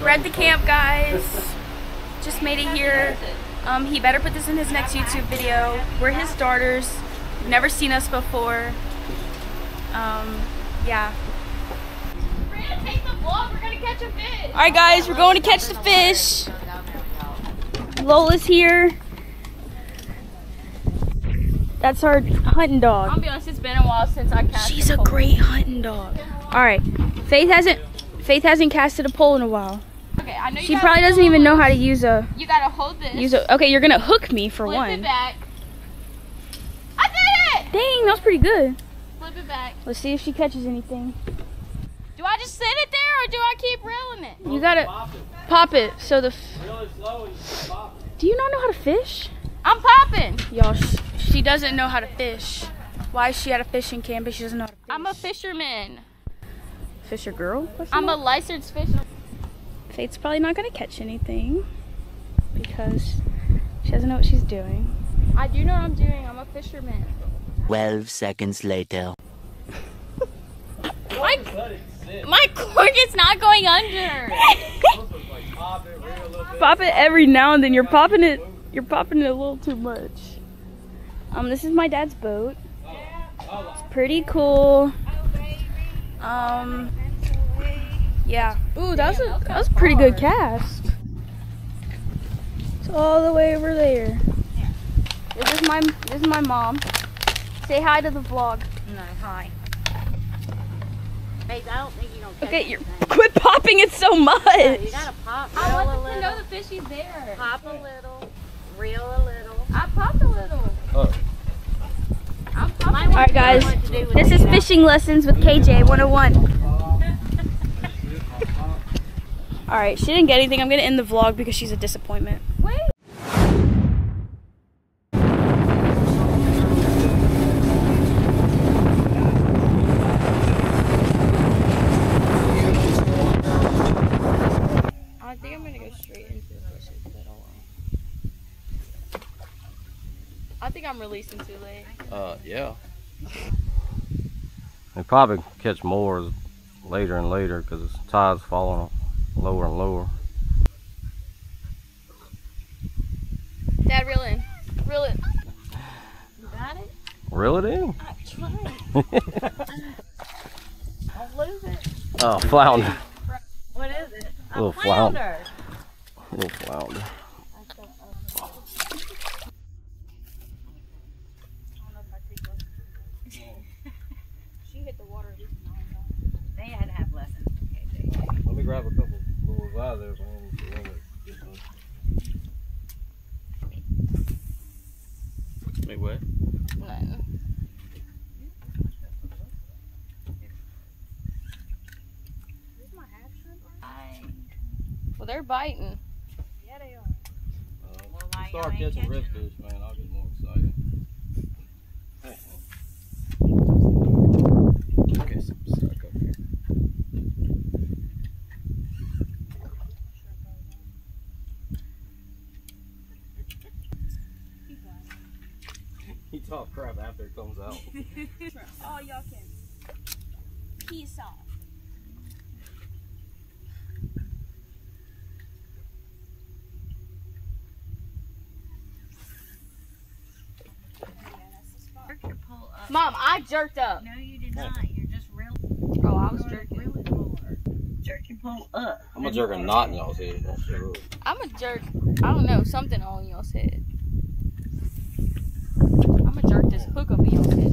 We're at the camp, guys. Just made it here. Um, he better put this in his next YouTube video. We're his daughters. Never seen us before. Um, yeah. We're gonna take the vlog. We're gonna catch a fish. All right, guys, we're going to catch the fish. Lola's here. That's our hunting dog. gonna be honest. It's been a while since I cast. She's a great hunting dog. All right, Faith hasn't Faith hasn't casted a pole in a while. Okay, I know you She probably doesn't even know how to use a You gotta hold this. use a. Okay, you're gonna hook me for Flip it one. back. I did it. Dang, that was pretty good. Flip it back. Let's see if she catches anything. Do I just sit it there or do I keep reeling it? You gotta pop it so the. F- Really slow and pop it. Do you not know how to fish? I'm popping. Y'all, sh- she doesn't know how to fish. Why is she at a fishing camp if she doesn't know how to fish? I'm a fisherman. Fisher girl. I'm a mark? licensed fisherman. Faith's probably not gonna catch anything because she doesn't know what she's doing. I do know what I'm doing. I'm a fisherman. 12 seconds later. My, Let my cork is not going under. Those look like pop it, rear a little bit. Pop it every now and then. You're popping it. You're popping it a little too much. Um, this is my dad's boat. It's pretty cool. Um, yeah. Ooh, that was a that was a pretty good cast. It's all the way over there. This is my this is my mom. Say hi to the vlog. No, hi. Babe, I don't think you don't catch Okay, you're quit popping it so much. You gotta pop, I reel a wanted to know the fish is there. pop a little, reel a little. I popped a little. Oh. All right, guys. This is fishing lessons with KJ 101. All right, she didn't get anything. I'm gonna end the vlog because she's a disappointment. Wait. I think I'm gonna go straight into the bushes, but oh well. I think I'm releasing too late. Uh, yeah. We probably catch more later and later because the tide's falling lower and lower. Dad, reel in. Reel in. You got it? Reel it in. I'm trying. Don't lose it. Oh, flounder. What is it? A Little flound- flounder. Little flounder. She hit the water. They had to have lessons from KJ. Let me grab a couple lures out of there. man, if you want to get one. Make what? Nothing. Well, they're biting. Uh, Well, why start you ain't catching catching redfish, man. I'll get more excited. Okay, some suck up here. He talk crap after it comes out. Oh, y'all can. Peace off. Jerk your pole up. Mom, I jerked up. No, you did not. You're just real. Oh, I was jerking. Reel it. Jerk your pole up. I'm gonna jerk a knot in y'all's head. Don't shut up. I'm a jerk. I don't know, something on y'all's head. I'm gonna jerk this hook up in y'all's head.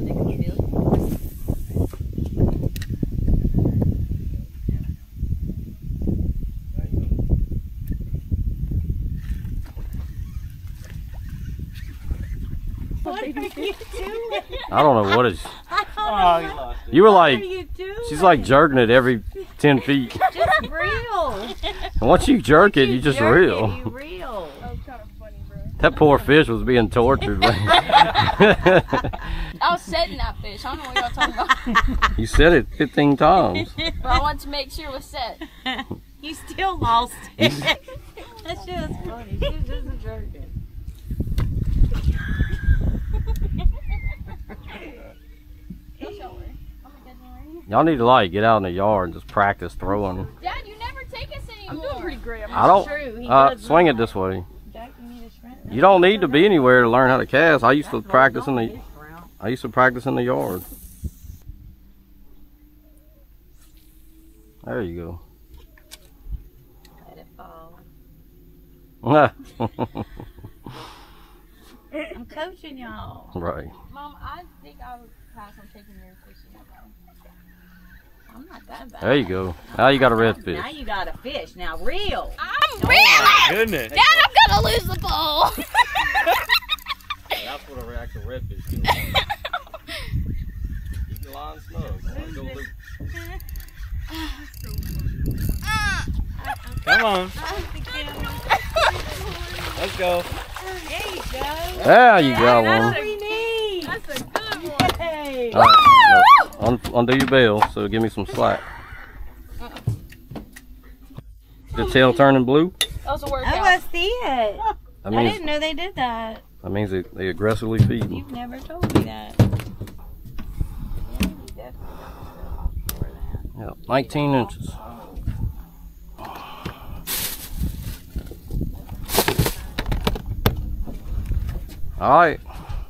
They can feel it. What are you doing? I don't know what is. Oh, you were like, you she's like jerking it every ten feet. just real. And once you jerk it, you just reel. It, you real. That poor fish was being tortured. I was setting that fish. I don't know what y'all talking about. you said it 15 times. But I wanted to make sure it was set. You still lost it. that shit was funny. She was just a jerking. Don't y'all worry. Y'all need to like get out in the yard and just practice throwing. Dad, you never take us I'm doing pretty great. I'm I don't. True. He Uh, does swing it this way. Jack, you need a shrimp. You don't need to be anywhere to learn how to cast. I used to That's what practice in the. it's. I used to practice in the yard. There you go. Let it fall. I'm coaching y'all. right. Mom, I think I would pass on taking your fishing. Though. I'm not that bad. There you go. Now you got a redfish. Now you got a fish. Now real. I'm real. Goodness. Dad, I'm gonna lose the ball. That's what a actual redfish do. Keep the line snug. Uh, Come on. Uh, uh, Let's go. There you go. There you got That's one. what we need. That's a good one. Hey. All right, no, un- undo your bail, so give me some slack. The tail turning blue? That was a oh, I workout. want to see it. That I didn't know they did that. that means they, they aggressively feed. You've never told me that. Yeah, 19 inches. All right,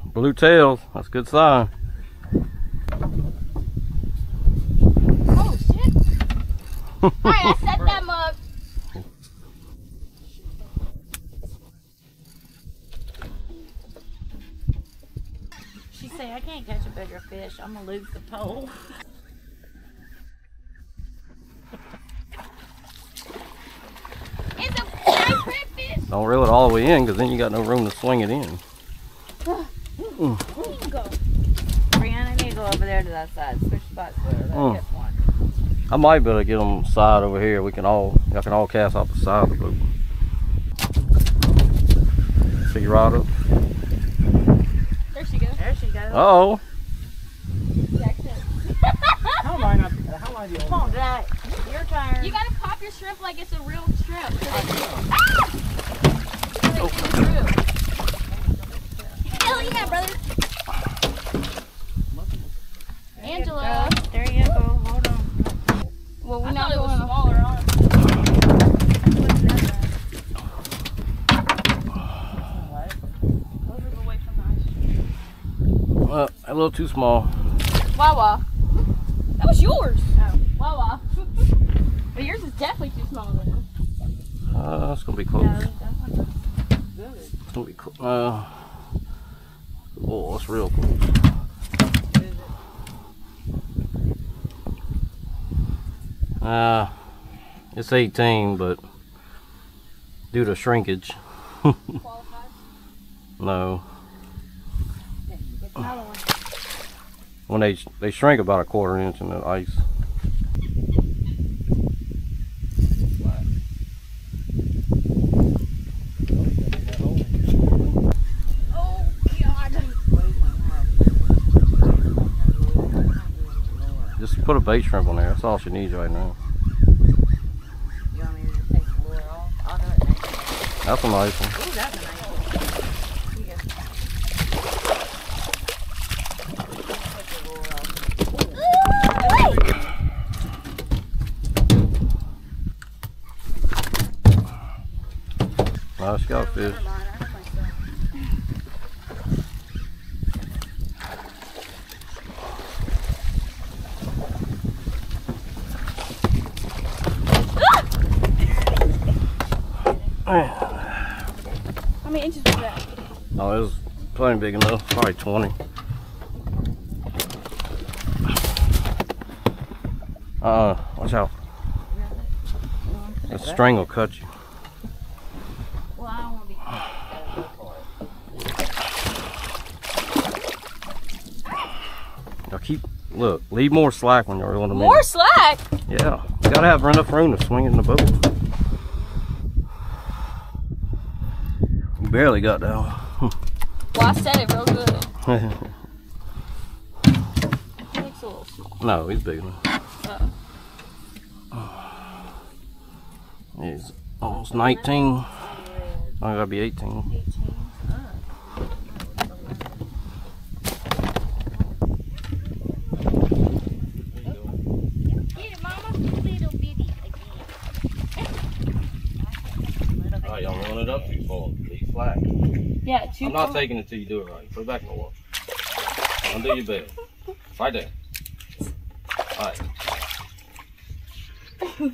blue tails. That's a good sign. Oh shit! All right, I set them up. She said, I can't catch a bigger fish. I'm going to lose the pole. It's a nice redfish. Don't reel it all the way in, because then you got no room to swing it in. Brianna, I need to go over there to that side. Switch spots there. That Mm. hit one. I might be able to get them side over here. We can all, y'all can all cast off the side of the boat. Pick your rod up. There she goes. There she goes. Uh oh. Jackson. How am I not? How am I the Come on, Jack. Your turn. You gotta pop your shrimp like it's a real shrimp. So they ah! So they can get through. Hell yeah, brother. Angela. There you go. Hold on. Well, we're I not thought it was going smaller, honestly. Those are away from the ice. Uh, a little too small. Wawa. That was yours. Oh, Wawa. but yours is definitely too small then. Uh, it's gonna be close. It's gonna be close. Uh, oh, it's real close. Uh, it's 18, but due to shrinkage. no. When they they shrink about a quarter inch in the ice. Oh, God. Just put a bait shrimp on there. That's all she needs right now. You want me to just take the lure off? I'll do it next. That's a nice one. Ooh, that's a nice one. Here you go. Oh, she got a fish. How many inches was that? Oh, it was plenty big enough. Probably 20. Uh, watch out. The string will cut you. Well, I don't want to be. Now keep, look, leave more slack when you're reeling them More in. slack. Yeah, you gotta have enough room to swing it in the boat. Barely got down. Well, I said it real good. A little small. no, he's big enough. He's almost 19. I gotta be 18. Slack. Yeah, two. I'm not taking it till you do it right. Put it back in the water. Undo your belt. Right there. Alright.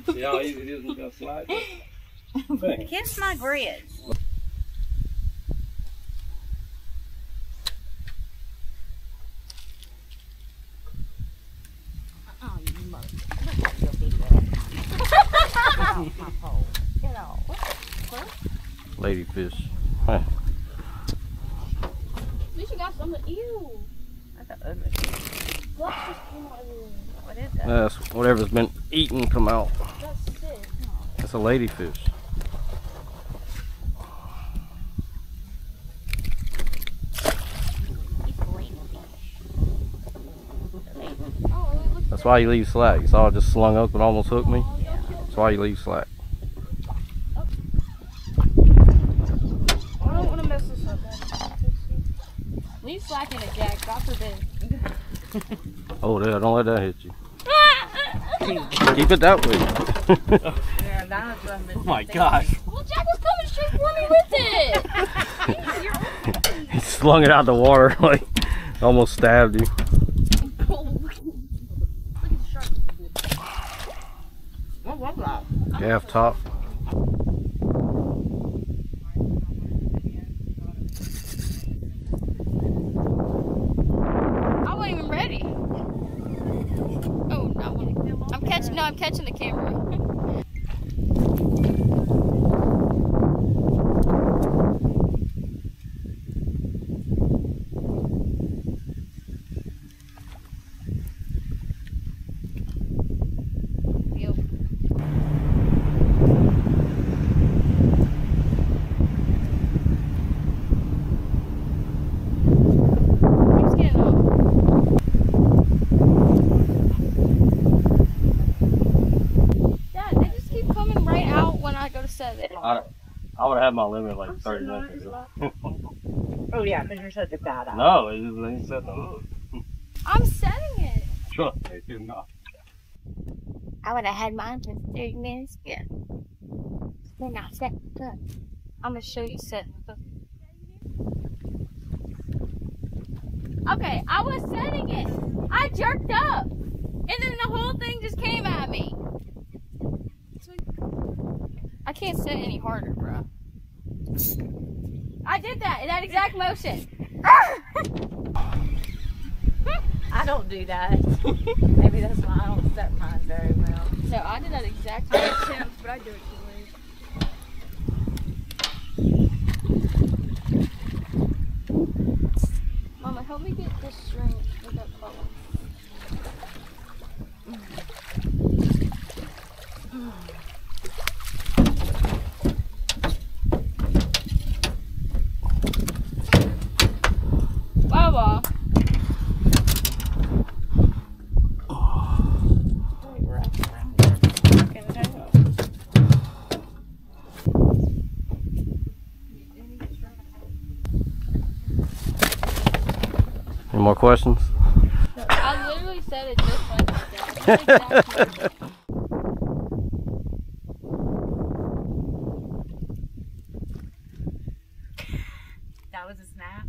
See how easy it is when you slide? Bang. Kiss my grits. Oh, you mother. Look at your big ass. Get off my pole. Get off. Ladyfish. At least you got some. Ew. That's an ugly. What just came out of your- What is that? That's whatever's been eaten come out. That's sick. That's a ladyfish. He's green. Oh, it looks That's why you leave slack. You saw it just slung up and almost hooked me. Oh, That's why you leave slack. I don't want to mess this up. Leave slack in it, Jack. God forbid. Oh, there, don't let that hit you. Keep it that way. Yeah, that was one Oh my gosh. Well, Jack was coming straight for me with it. he slung it out the water like almost stabbed you. What was that? Gaff top. I wasn't even ready. Oh, not one. I'm catching. The camera. Yep. Keeps getting up. Yeah, they just keep coming right out when I go to set it. I, I would have had my limit like 30 minutes ago. Oh yeah, because you're such a bad eye. No, it just ain't set the hook. I'm setting it. Trust me, it's not. I would have had mine for 30 minutes ago. They're not set. Good. I'm gonna show you set. Okay, I was setting it. I jerked up, and then the whole thing just came at me. I can't set any harder, bro. I did that in that exact motion. I don't do that. Maybe that's why I don't set mine very well. So I did that exact attempt, but I do it too late. Mama, help me get this string with that color. Baba. Any more questions? I literally said it just like that. Exactly. That was a snap.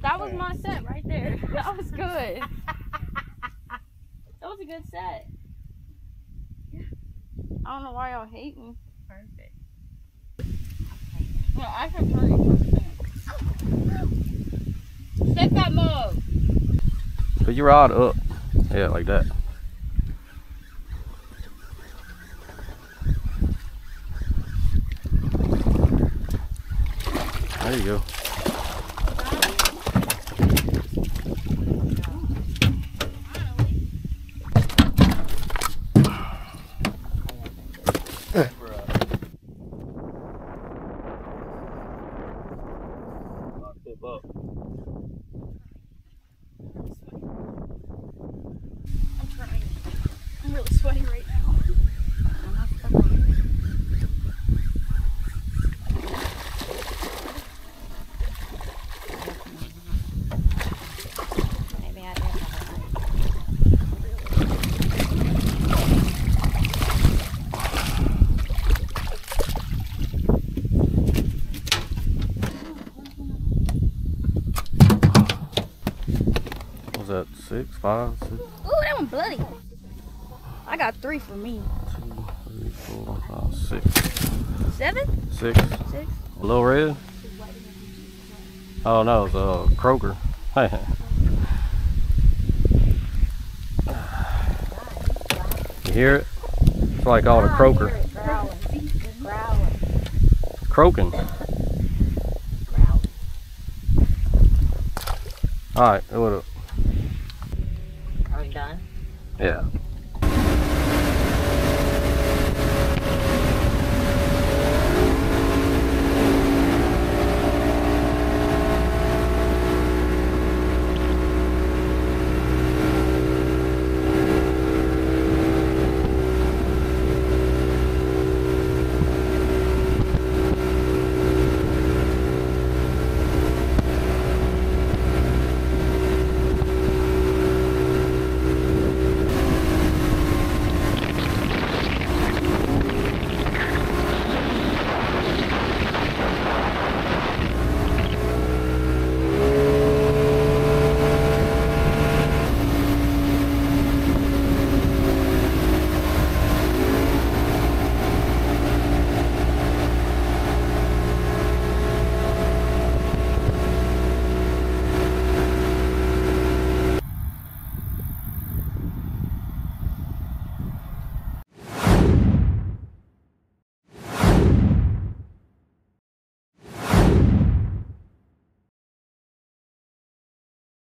That was my set right there. That was good. That was a good set. I don't know why y'all hating. Perfect. No, I can tell you. Set that move. Put your rod up. Yeah, like that. There you go. Tip up. I'm trying. I'm really sweaty right now. Maybe I did have a five, six, Ooh, that one bloody. I got three for me. two, three, four, five, six, Seven? six. Six? Little red? Oh no, it's uh, croaker. you hear it? It's like all the croaker. Croaking. Alright, what up? Yeah.